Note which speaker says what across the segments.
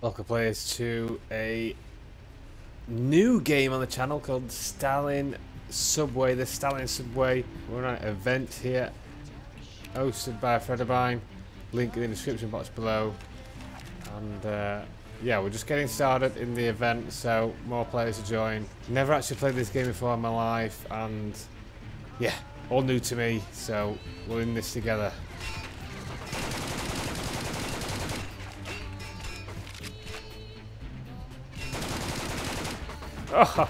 Speaker 1: Welcome players to a new game on the channel called Stalin Subway. The Stalin Subway. We're on an event here hosted by Fredabine. Link in the description box below. And uh, yeah, we're just getting started in the event, so more players to join. Never actually played this game before in my life, and yeah, all new to me, so we're in this together. Got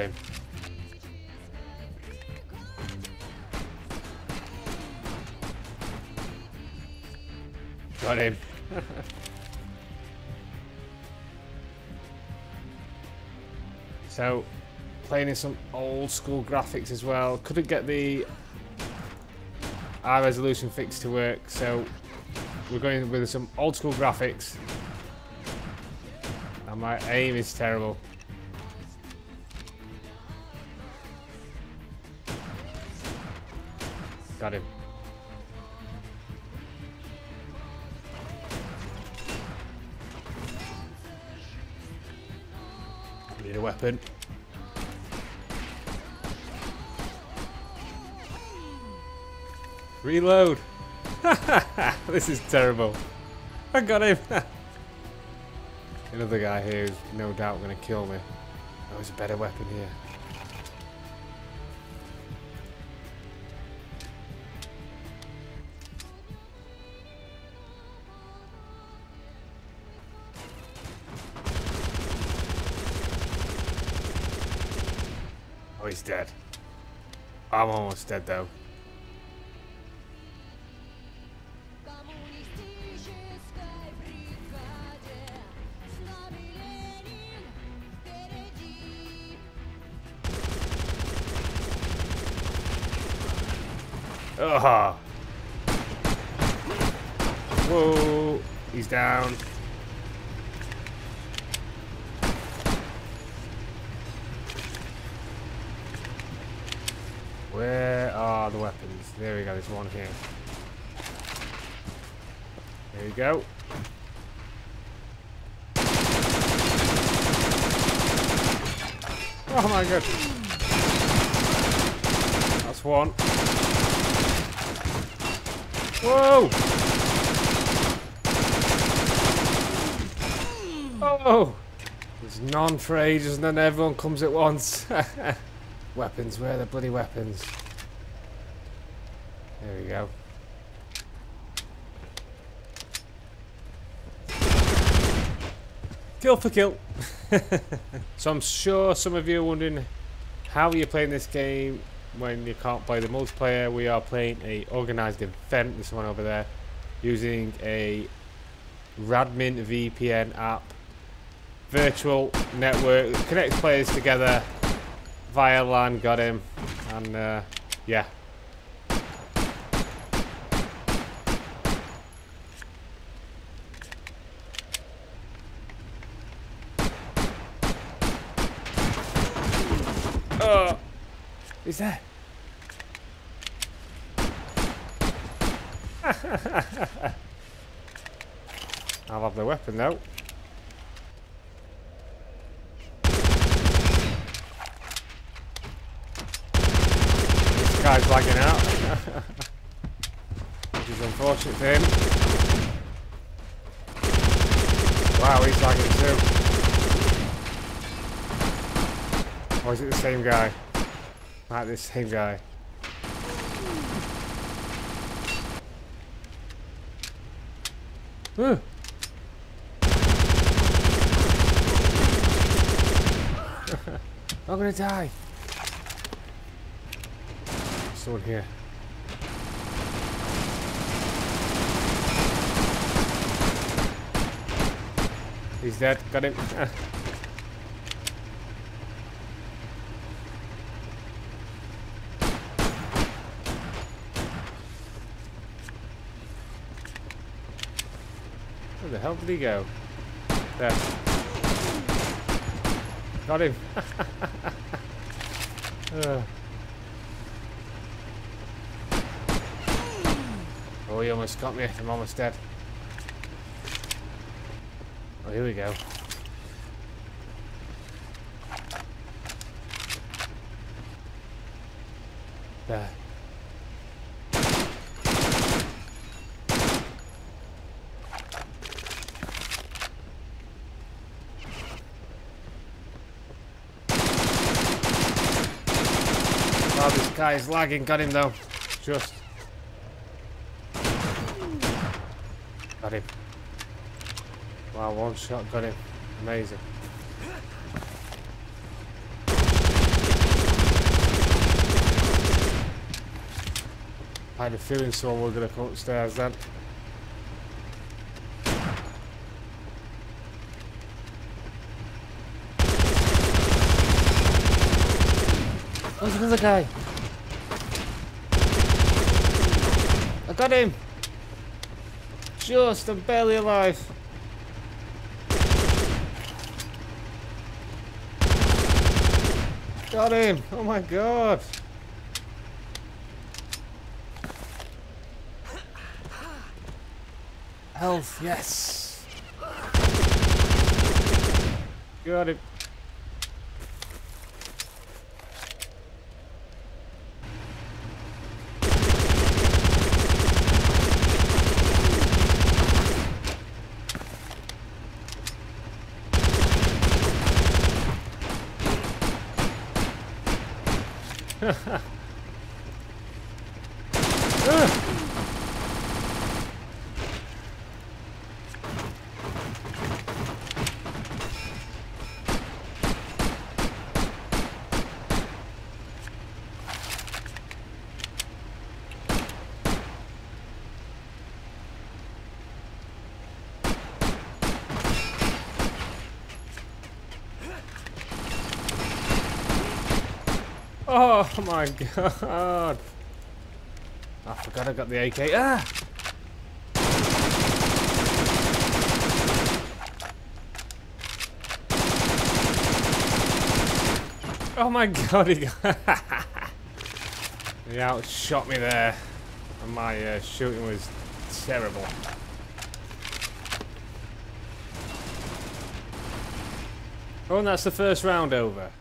Speaker 1: him. Got him. so, playing in some old school graphics as well. Couldn't get the high resolution fix to work, so we're going with some old school graphics. And my aim is terrible. Got him. Need a weapon. Reload. this is terrible. I got him. Another guy here who's no doubt going to kill me. Oh, there's a better weapon here. Oh, he's dead. I'm almost dead though. Ugh. Whoa. He's down. Where are the weapons? There we go. There's one here. There you go. Oh my god. That's one. Whoa! Oh! There's none for ages and then everyone comes at once. weapons, where are the bloody weapons? There we go. Kill for kill. so I'm sure some of you are wondering how you're playing this game when you can't play the multiplayer. We are playing a organised event, this one over there, using a Radmin VPN app. Virtual network connects players together via LAN, got him. And uh, yeah. Oh, he's there. I'll have the weapon now. This guy's lagging out. Which is unfortunate for him. Wow, he's lagging too. Or is it the same guy? Like this same guy. Ooh. I'm gonna die. Sword here. He's dead. Got him. Where the hell did he go? There. Got him. Ugh. Oh, he almost got me. I'm almost dead. Oh, here we go. There. Is lagging. Got him though. Just. Got him. Wow, one shot got him. Amazing. I had a feeling someone was going to come upstairs then. There's another guy. Got him. Just, I'm barely alive. Got him. Oh my god. Health, yes. Got him. uh. Oh my god. I forgot I got the AK. Ah! Oh my god, he got He outshot me there. And my uh, shooting was terrible. Oh, and that's the first round over.